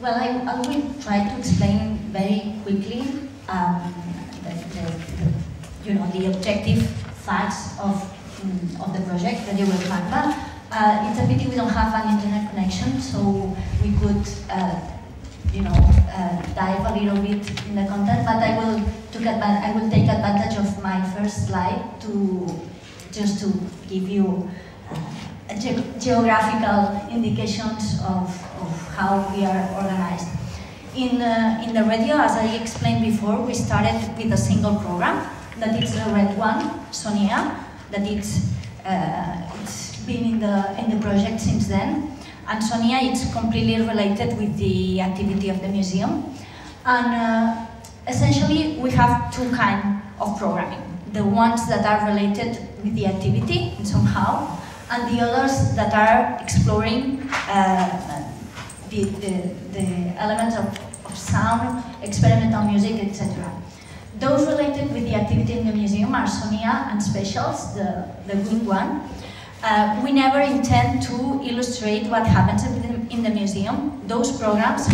Well, I, I will try to explain very quickly um, the, the, the, you know, the objective facts of, mm, of the project, the Google Magma. Uh, it's a pity we don't have an internet connection, so we could, uh, you know, uh, dive a little bit in the content. But I will took I will take advantage of my first slide to just to give you uh, ge geographical indications of how we are organized. In, uh, in the radio, as I explained before, we started with a single program, that is the red one, Sonia, that it's, uh, it's been in the, in the project since then. And Sonia is completely related with the activity of the museum. And uh, essentially, we have two kinds of programming. The ones that are related with the activity somehow, and the others that are exploring uh, the, the, the elements of, of sound, experimental music, etc. Those related with the activity in the museum are Sonia and Specials, the, the green one. Uh, we never intend to illustrate what happens in the museum. Those programs,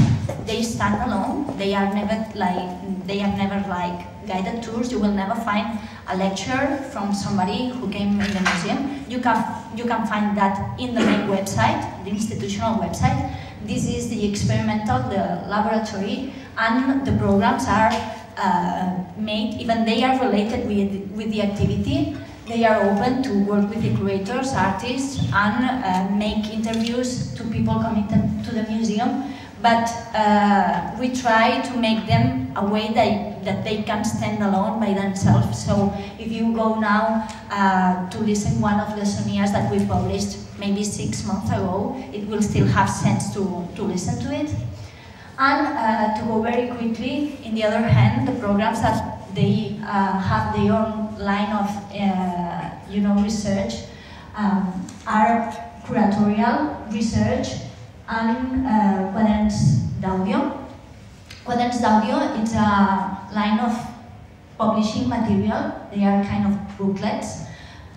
they stand alone. They are never like they are never like guided tours. You will never find a lecture from somebody who came in the museum. You can you can find that in the main website, the institutional website. This is the experimental, the laboratory, and the programs are uh, made, even they are related with, with the activity. They are open to work with the curators, artists, and uh, make interviews to people coming to, the museum. But uh, we try to make them a way that, that they can stand alone by themselves. So if you go now uh, to listen one of the Sonias that we published maybe six months ago, it will still have sense to, to listen to it. And uh, to go very quickly, in the other hand, the programs that they uh, have their own line of, uh, you know, research um, are curatorial research and uh, quaderns d'audio. Quaderns d'audio is a line of publishing material. They are kind of booklets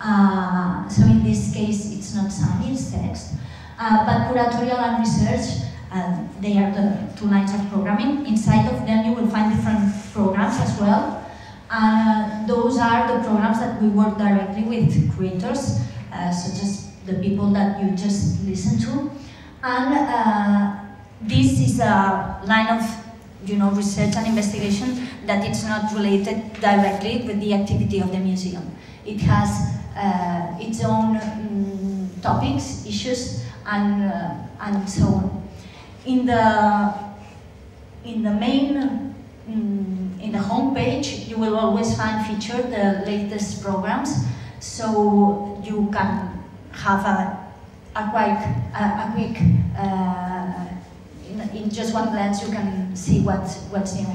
uh, so in this case, it's not sound, it's text. Uh, but curatorial and research, uh, they are the two lines of programming. Inside of them, you will find different programs as well. Uh, those are the programs that we work directly with creators, uh, such as the people that you just listened to. And this is a line of you know, research and investigation that it's not related directly with the activity of the museum. It has uh, its own um, topics, issues, and uh, and so on. In the in the main um, in the homepage, you will always find featured the latest programs, so you can have a a quick a, a quick uh, in, in just one glance you can see what what's new.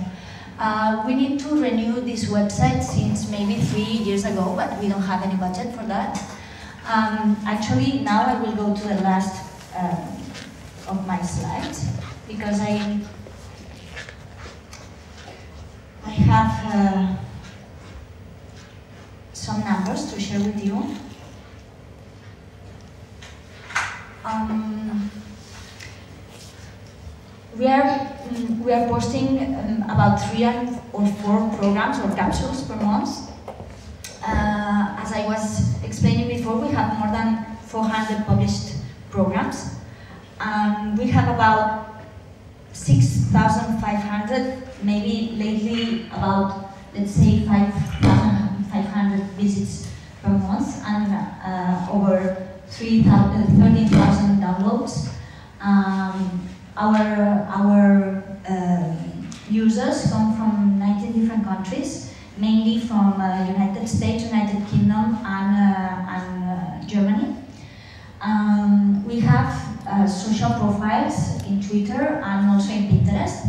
Uh, we need to renew this website since maybe three years ago, but we don't have any budget for that. Um, actually, now I will go to the last uh, of my slides because I I have uh, some numbers to share with you. Um, we are, mm, we are posting um, about three or four programs or capsules per month. Uh, as I was explaining before, we have more than 400 published programs. Um, we have about 6,500, maybe lately about, let's say, 5,500 visits per month and uh, over 13,000 downloads. Um, our, our uh, users come from 19 different countries, mainly from uh, United States, United Kingdom, and, uh, and uh, Germany. Um, we have uh, social profiles in Twitter and also in Pinterest.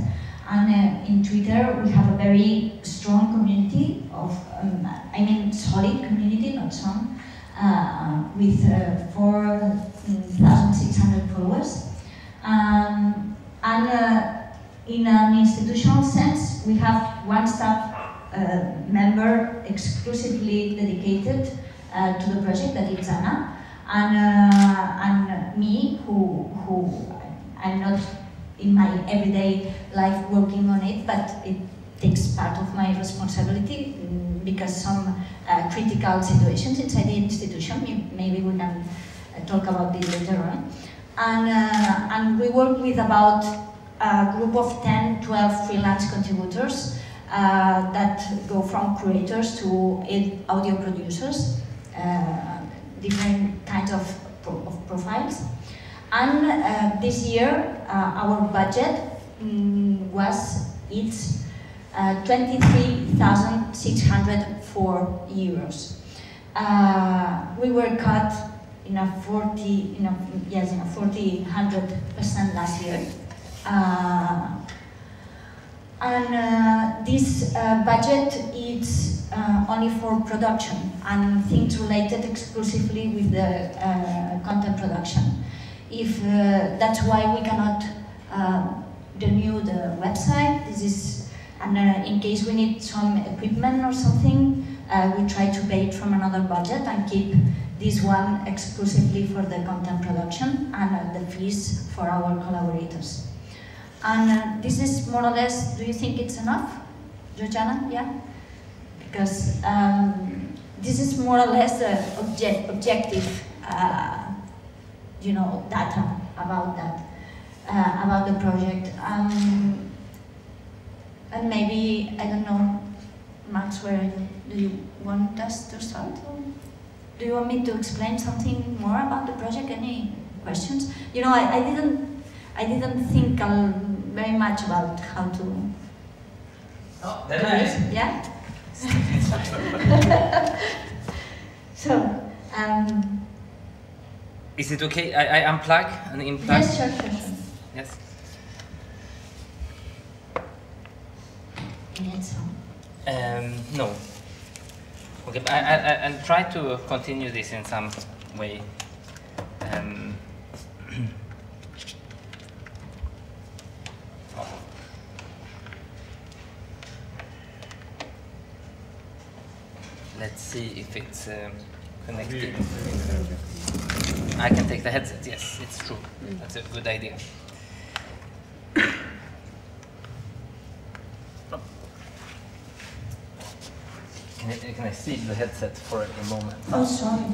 And uh, in Twitter, we have a very strong community of, um, I mean, solid community, not some, with 4,600 followers. Um, and uh, in an institutional sense, we have one staff uh, member exclusively dedicated uh, to the project, that is Anna, and, uh, and me, who, who I'm not in my everyday life working on it, but it takes part of my responsibility mm, because some uh, critical situations inside the institution, maybe we can uh, talk about this later on. And, uh, and we work with about a group of 10, 12 freelance contributors uh, that go from creators to audio producers, uh, different kinds of, pro of profiles. And uh, this year, uh, our budget um, was it's uh, 23,604 euros. We were cut in a 40, in a, yes, in a 40, 100% last year. Uh, and uh, this uh, budget is uh, only for production and things related exclusively with the uh, content production. If uh, that's why we cannot renew the website, this is, and in case we need some equipment or something, we try to pay it from another budget and keep this one exclusively for the content production and the fees for our collaborators. And uh, this is more or less, do you think it's enough? Georgiana, yeah? Because um, this is more or less the object, objective, uh, you know, data about that, uh, about the project. Um, and maybe, I don't know, Max, where do you want us to start? do you want me to explain something more about the project? Any questions? You know, I, I didn't I didn't think very much about how to. Oh, then I. Yeah. so. Um, Is it okay? I, I unplug and unplug. Yes, sure, sure, sure. Yes. Um, no. Okay, I, I, I'll try to continue this in some way. Um, Let's see if it's um, connected. I can take the headset, yes, it's true. That's a good idea. Can I, can I see the headset for a moment? Oh, sorry.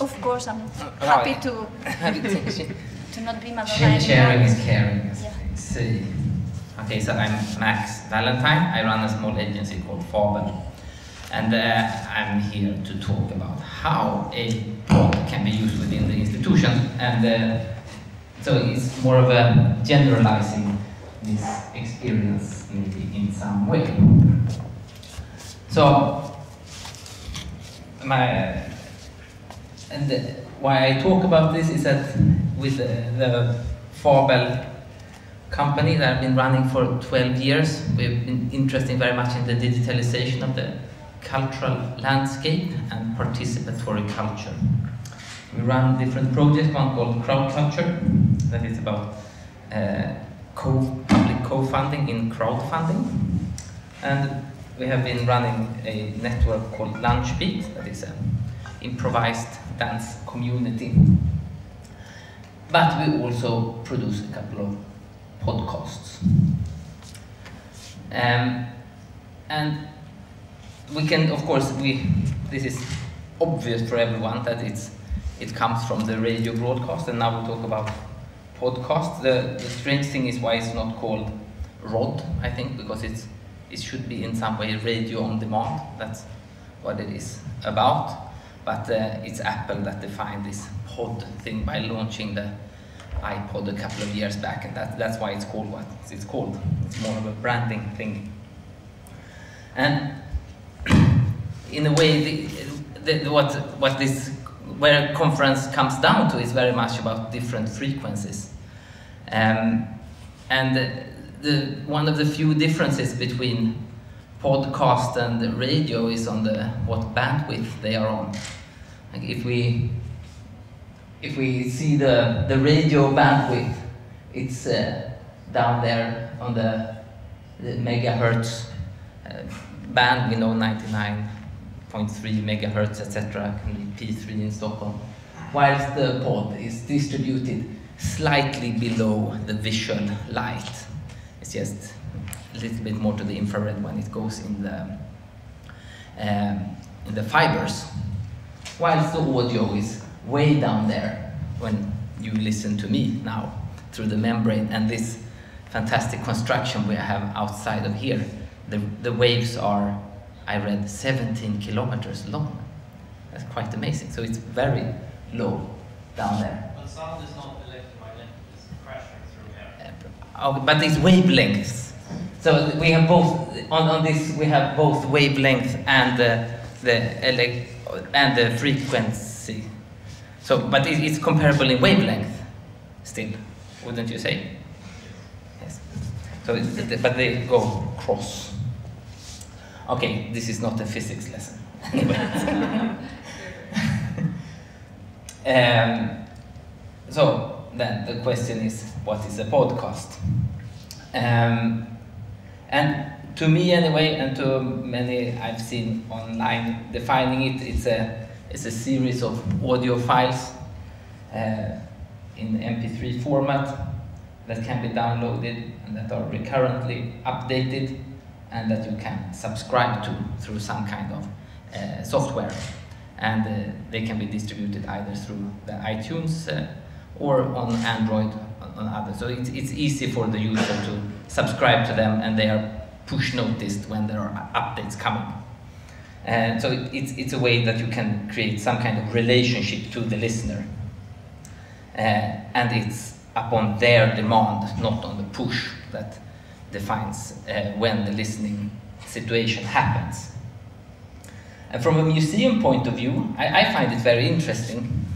Of course, I'm Oh, happy to to not be Madonna Sh- Sharing is caring. Yeah. say. Okay, so I'm Max Valentin. I run a small agency called Fabel. And uh, I'm here to talk about how a pod can be used within the institution. And uh, so it's more of a generalizing this experience maybe in some way. So, my and why I talk about this is that with uh, the Fabel company that I've been running for 12 years, we've been interested very much in the digitalization of the cultural landscape and participatory culture. We run different projects, one called Crowd Culture, that is about uh, co public co-funding in crowdfunding. And we have been running a network called Lunchbeat, that is an improvised dance community. But we also produce a couple of podcasts. Um, and we can, of course, we this is obvious for everyone that it's it comes from the radio broadcast, and now we talk about podcast. The, the strange thing is why it's not called ROD, I think, because it's it should be in some way radio on demand. That's what it is about. But uh, it's Apple that defined this pod thing by launching the iPod a couple of years back, and that, that's why it's called what it's called. It's more of a branding thing. And in a way, the, the, what, what this where conference comes down to is very much about different frequencies. Um, and the, the, one of the few differences between podcast and radio is on the what bandwidth they are on. Like if we if we see the, the radio bandwidth, it's uh, down there on the, the megahertz uh, band, we know 99.3 megahertz, etc., can be P3 in Stockholm. Whilst the pod is distributed slightly below the visual light. It's just a little bit more to the infrared when it goes in the um, in the fibers, whilst the audio is way down there when you listen to me now through the membrane and this fantastic construction we have outside of here. The, the waves are, I read, 17 kilometers long. That's quite amazing. So it's very low down there. But sound is not electromagnetic, it's crashing through air. Uh, oh, but it's wavelengths. So we have both on, on this we have both wavelength and the the elec- and the frequency. So, but it, it's comparable in wavelength still, wouldn't you say? Yes. So, but they go cross. Okay, this is not a physics lesson. um, so then the question is, what is a podcast? Um, and to me anyway, and to many I've seen online defining it, it's a it's a series of audio files uh, in MP3 format that can be downloaded and that are recurrently updated and that you can subscribe to through some kind of uh, software. And uh, they can be distributed either through the iTunes uh, or on Android on, on others. So it's, it's easy for the user to subscribe to them and they are push noticed when there are updates coming. And so it, it's, it's a way that you can create some kind of relationship to the listener. Uh, and it's upon their demand, not on the push, that defines uh, when the listening situation happens. And from a museum point of view, I, I find it very interesting.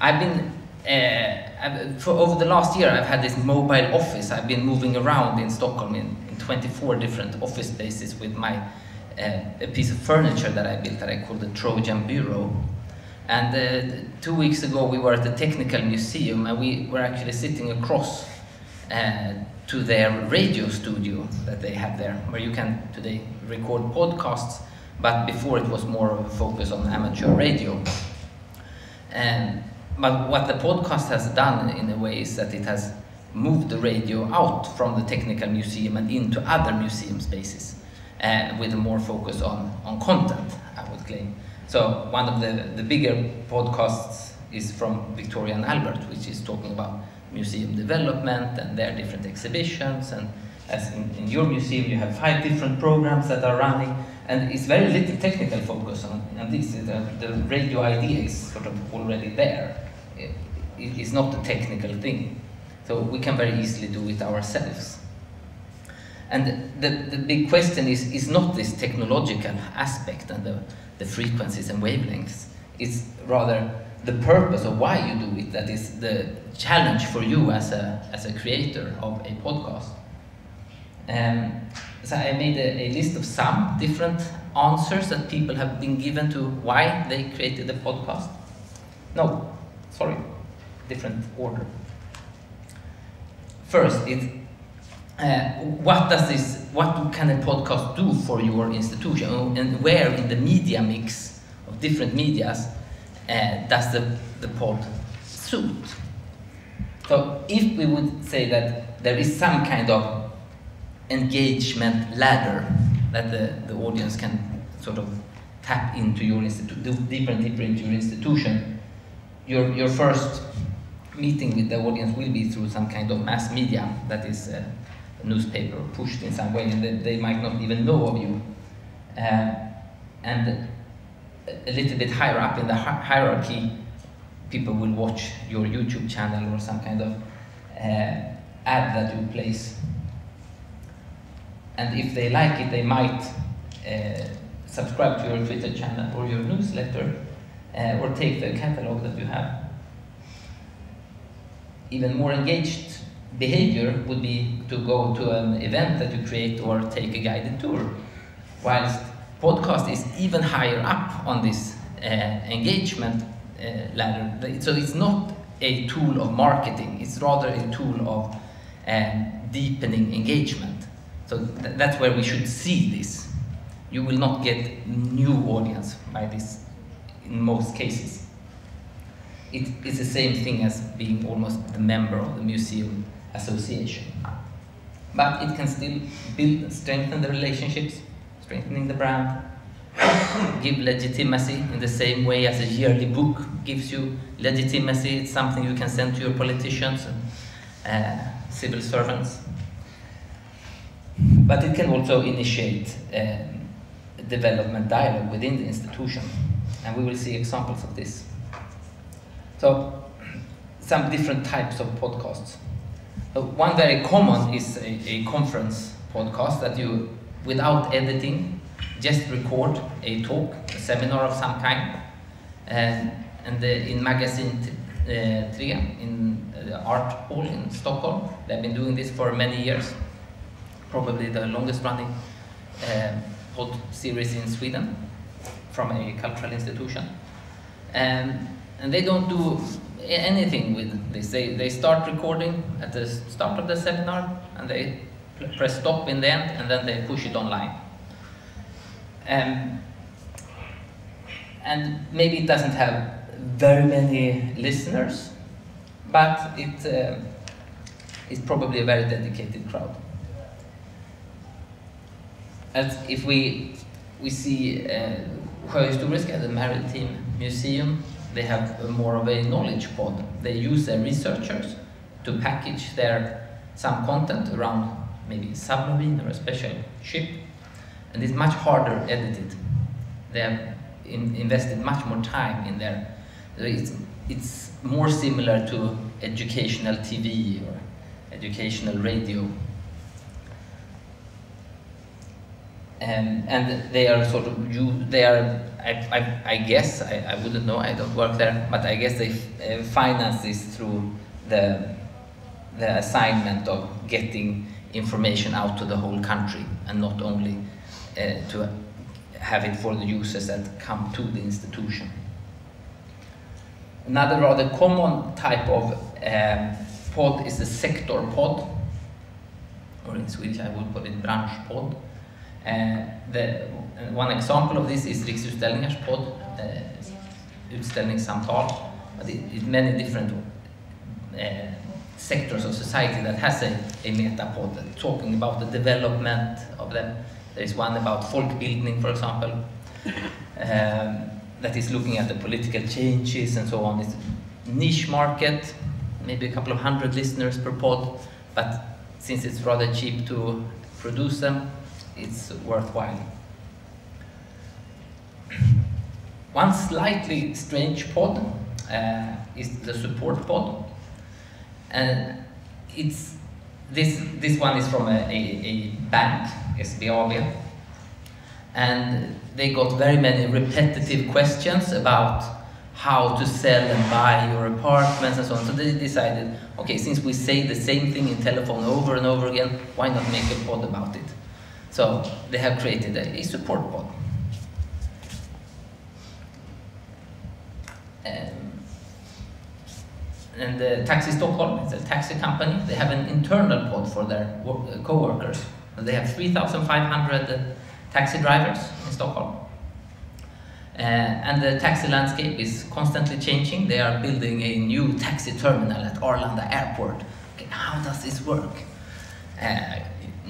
I've been, uh, for over the last year, I've had this mobile office. I've been moving around in Stockholm in, in 24 different office spaces with my uh, a piece of furniture that I built that I called the Trojan Bureau. And uh, two weeks ago, we were at the Technical Museum, and we were actually sitting across uh, to their radio studio that they have there, where you can today record podcasts, but before it was more of a focus on amateur radio. And, but what the podcast has done in a way is that it has moved the radio out from the Technical Museum and into other museum spaces uh, with more focus on, on content, I would claim. So one of the, the bigger podcasts is from Victoria and Albert, which is talking about museum development and their different exhibitions. And as in, in your museum, you have five different programs that are running, and it's very little technical focus on, on this. The, the radio idea is sort of already there. It, it's not a technical thing. So we can very easily do it ourselves. And the, the big question is, is not this technological aspect and the, the frequencies and wavelengths. It's rather the purpose of why you do it that is the challenge for you as a, as a creator of a podcast. Um, so I made a, a list of some different answers that people have been given to why they created the podcast. No, sorry, different order. First, it uh, what does this, what can a podcast do for your institution, and where in the media mix of different medias uh, does the, the pod suit? So if we would say that there is some kind of engagement ladder that the, the audience can sort of tap into your institution, deeper and deeper into your institution, your, your first meeting with the audience will be through some kind of mass media that is uh, a newspaper pushed in some way and they, they might not even know of you. Uh, and a little bit higher up in the hierarchy, people will watch your YouTube channel or some kind of uh, ad that you place. And if they like it, they might uh, subscribe to your Twitter channel or your newsletter uh, or take the catalog that you have even more engaged behavior would be to go to an event that you create or take a guided tour. Whilst podcast is even higher up on this uh, engagement uh, ladder. So it's not a tool of marketing, it's rather a tool of uh, deepening engagement. So th that's where we should see this. You will not get new audience by this in most cases it is the same thing as being almost a member of the museum association. But it can still build, strengthen the relationships, strengthening the brand, give legitimacy in the same way as a yearly book gives you legitimacy. It's something you can send to your politicians and uh, civil servants. But it can also initiate um, development dialogue within the institution, and we will see examples of this. So, some different types of podcasts. So one very common is a, a conference podcast that you, without editing, just record a talk, a seminar of some kind. And, and the, in Magasin uh, Tre, in the art hall in Stockholm, they've been doing this for many years, probably the longest running uh, pod series in Sweden from a cultural institution. And, and they don't do anything with this. They, they start recording at the start of the seminar and they press stop in the end and then they push it online. Um, and maybe it doesn't have very many listeners, but it uh, is probably a very dedicated crowd. As if we we see uh, Sjöhistoriska, the Maritime Museum, they have more of a knowledge pod. They use their researchers to package their some content around maybe submarine or a special ship and it's much harder edited. They have in, invested much more time in there. It's, it's more similar to educational TV or educational radio. Um, and they are sort of you. They are. I, I, I guess I, I wouldn't know. I don't work there, but I guess they uh, finance this through the the assignment of getting information out to the whole country and not only uh, to have it for the users that come to the institution. Another rather common type of um, pod is the sector pod, or in Swedish I would call it branschpodd. Uh, the, uh, one example of this is Riksutställningars podd, uh, Utställningssamtal, but it, it's many different uh, sectors of society that has a, a metapod talking about the development of them there is one about folkbildning, for example, um, that is looking at the political changes and so on. It's niche market, maybe a couple of hundred listeners per pod, but since it's rather cheap to produce them, it's worthwhile. One slightly strange pod uh, is the support pod, and it's this this one is from a, a, a bank SBAB. And they got very many repetitive questions about how to sell and buy your apartments and so on. So they decided, okay, since we say the same thing in telephone over and over again, why not make a pod about it? So they have created a, a support pod. Um, and the Taxi Stockholm, it's a taxi company, they have an internal pod for their co-workers. They have 3,500 taxi drivers in Stockholm. Uh, and the taxi landscape is constantly changing. They are building a new taxi terminal at Arlanda Airport. Okay, how does this work? Uh,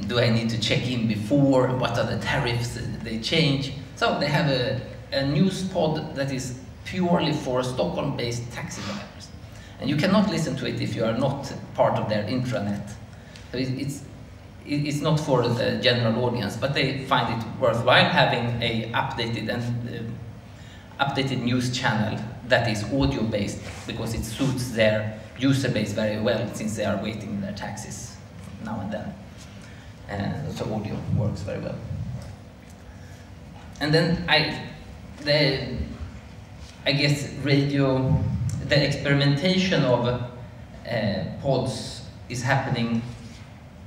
do I need to check in before? What are the tariffs they change? So they have a, a news pod that is purely for Stockholm-based taxi drivers. And you cannot listen to it if you are not part of their intranet. So it's it's not for the general audience, but they find it worthwhile having a updated and uh, updated news channel that is audio based because it suits their user base very well since they are waiting in their taxis now and then. And so audio works very well. And then I, the, I guess radio, the experimentation of uh, pods is happening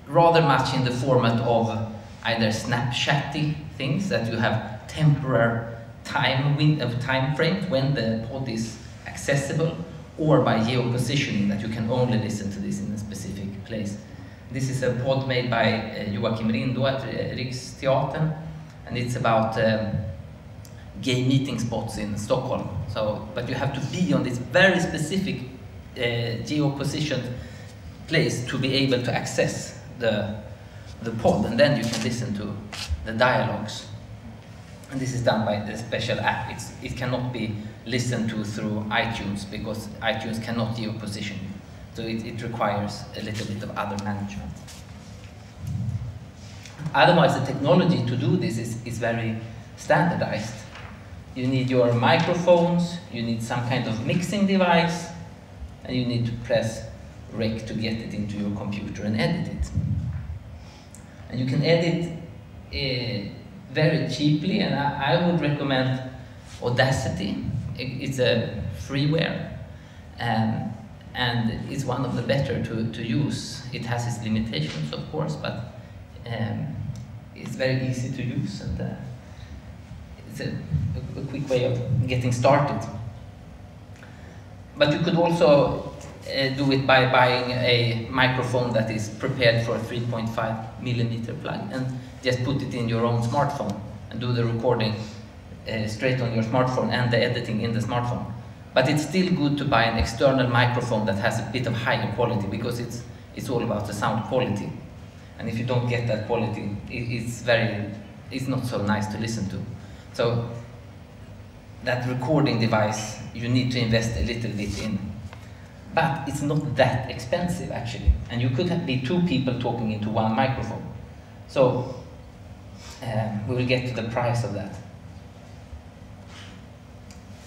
rather much in the format of either snapshotty things that you have temporary time of time frames when the pod is accessible, or by geo-positioning that you can only listen to this in a specific place. This is a pod made by uh, Joakim Rindo at uh, Riksteatern, and it's about um, gay meeting spots in Stockholm. So, but you have to be on this very specific uh, geo-positioned place to be able to access the, the pod, and then you can listen to the dialogues. And this is done by the special app. It's, it cannot be listened to through iTunes because iTunes cannot geo-position you. So it, it requires a little bit of other management. Otherwise, the technology to do this is, is very standardized. You need your microphones, you need some kind of mixing device, and you need to press rec to get it into your computer and edit it. And you can edit uh, very cheaply, and I, I, would recommend Audacity. It, it's a freeware, um, and it's one of the better to, to use. It has its limitations, of course, but um, it's very easy to use, and uh, it's a, a, quick way of getting started. But you could also uh, do it by buying a microphone that is prepared for a 3.5 millimeter plug and just put it in your own smartphone and do the recording uh, straight on your smartphone and the editing in the smartphone. But it's still good to buy an external microphone that has a bit of higher quality because it's, it's all about the sound quality. And if you don't get that quality, it, it's very, it's not so nice to listen to. So that recording device, you need to invest a little bit in but it's not that expensive actually. And you could be two people talking into one microphone. So um, we will get to the price of that.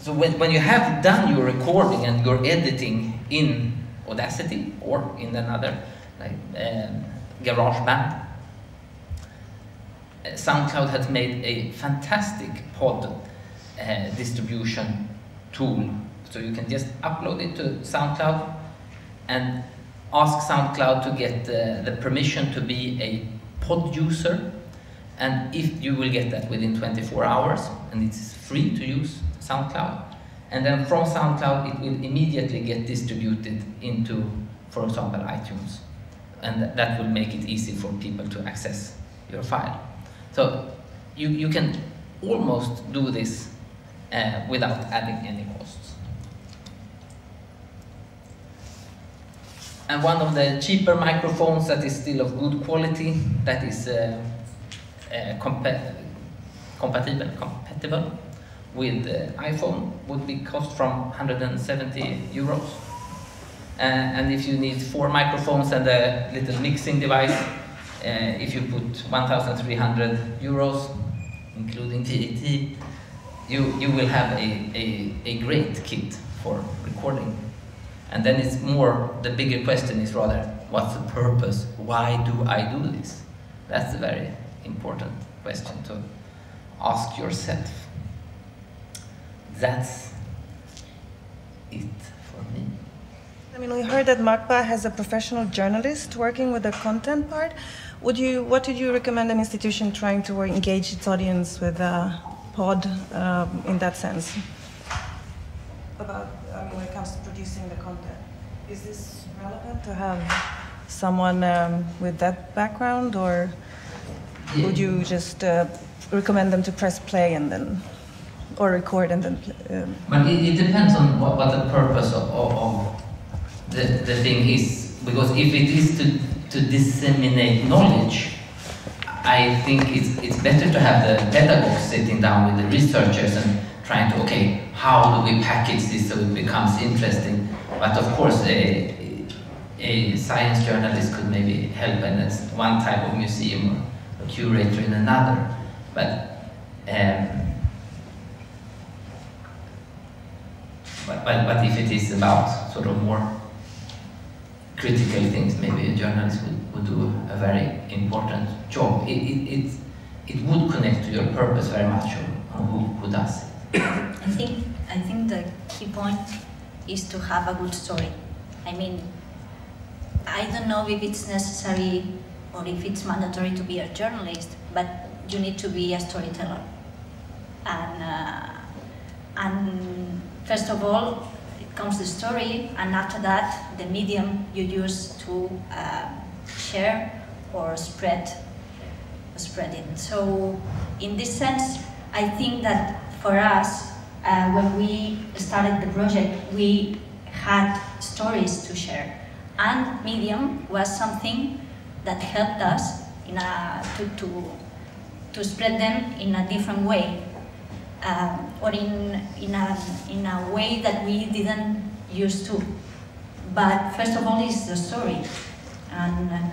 So when, when you have done your recording and your editing in Audacity or in another like um, GarageBand, SoundCloud has made a fantastic pod uh, distribution tool so you can just upload it to SoundCloud and ask SoundCloud to get uh, the permission to be a pod user. And if you will get that within 24 hours, and it's free to use SoundCloud. And then from SoundCloud, it will immediately get distributed into, for example, iTunes. And that will make it easy for people to access your file. So you, you can almost do this uh, without adding any costs. and one of the cheaper microphones that is still of good quality, that is uh, uh, compa compatible, compatible with iPhone would be cost from 170 euros. Uh, and if you need four microphones and a little mixing device, Uh, if you put 1,300 euros, including VAT, you, you will have a, a, a great kit for recording and then it's more, the bigger question is rather, what's the purpose? Why do I do this? That's a very important question to ask yourself. That's it for me. I mean, we heard that MACBA has a professional journalist working with the content part. Would you, what would you recommend an institution trying to engage its audience with a pod um, in that sense? About I mean, when it comes to producing the content. Is this relevant to have someone um, with that background, or yeah. would you just uh, recommend them to press play and then, or record and then? Um... But it, it, depends on what, what the purpose of, of, of the, the thing is, because if it is to, to disseminate knowledge, I think it's, it's better to have the pedagogues sitting down with the researchers and trying to, okay, how do we package this so it becomes interesting? But of course, a, a science journalist could maybe help in one type of museum or a curator in another. But, um, but, but, but if it is about sort of more critical things, maybe a journalist would, would do a very important job. It, it, it, it would connect to your purpose very much who, who does it. I think I think the key point is to have a good story. I mean, I don't know if it's necessary or if it's mandatory to be a journalist, but you need to be a storyteller. And uh, and first of all, comes the story, and after that, the medium you use to uh, share or spread spread it. So, in this sense, I think that for us, uh, when we started the project, we had stories to share, and Medium was something that helped us in a, to, to, to spread them in a different way, um, or in, in, a, in a way that we didn't used to. But first of all, is the story, and uh,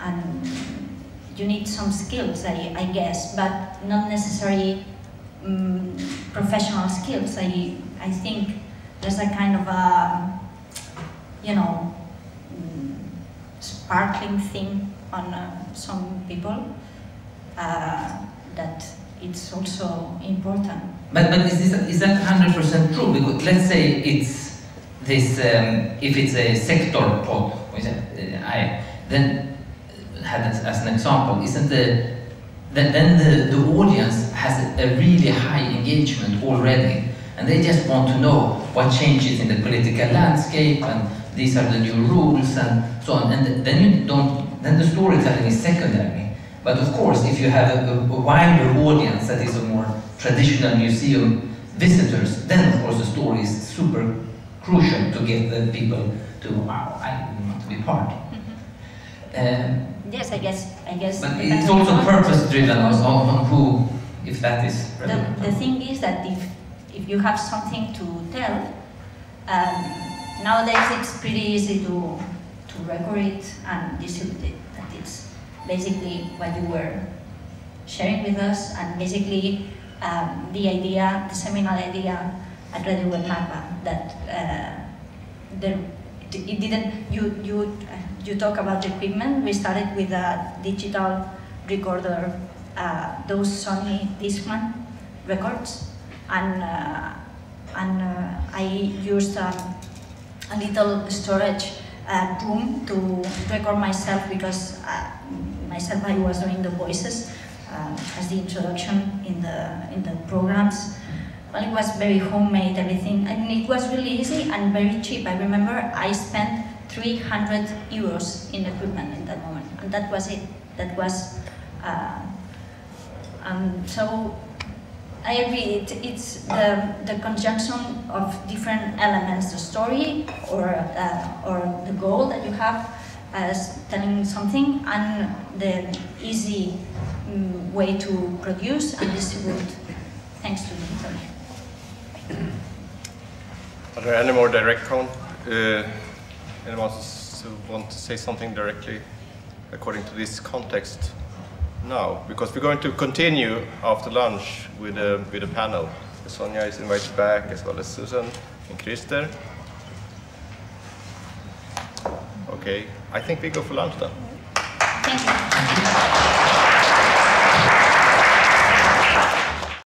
and you need some skills, I, I guess, but not necessarily um, professional skills. I I think there's a kind of a you know mm, sparkling thing on uh, some people uh, that it's also important. But, but is, this, is that 100% true? Because let's say it's this, um, if it's a sector pod, which, uh, I, then uh, had as, as an example, isn't the, then, then the, the audience has a really high engagement already and they just want to know what changes in the political landscape and these are the new rules and so on. And then you don't, then the storytelling is secondary. But of course, if you have a, a wider audience that is a more traditional museum visitors, then of course the story is super crucial to get the people to, wow, I want to be part. Um, Yes, I guess. I guess. but it's also purpose driven on, on on who, if that is The, relevant. the thing is that if, if you have something to tell, um, nowadays it's pretty easy to, to record it and distribute it. Basically what you were sharing with us and basically um, the idea, the seminal idea at Radio Web MACBA that uh, there, it didn't, you, you, you talk about the equipment, we started with a digital recorder, uh, those Sony Discman records, and, uh, and uh, I used um, a little storage uh, room to record myself because uh, myself I was doing the voices uh, as the introduction in the, in the programs. Well, it was very homemade, everything, and it was really easy and very cheap. I remember I spent 300 euros in equipment in that moment, and that was it. That was, uh, um, so I agree. It, it's the, the conjunction of different elements: the story, or uh, or the goal that you have as telling something, and the easy mm, way to produce and distribute, thanks to the internet. Are there any more direct con? Uh, anyone want to say something directly according to this context now? Because we're going to continue after lunch with a, with a panel. Sònia is invited back as well as Susan and Christer. okay. I think we go for lunch then. Thank you.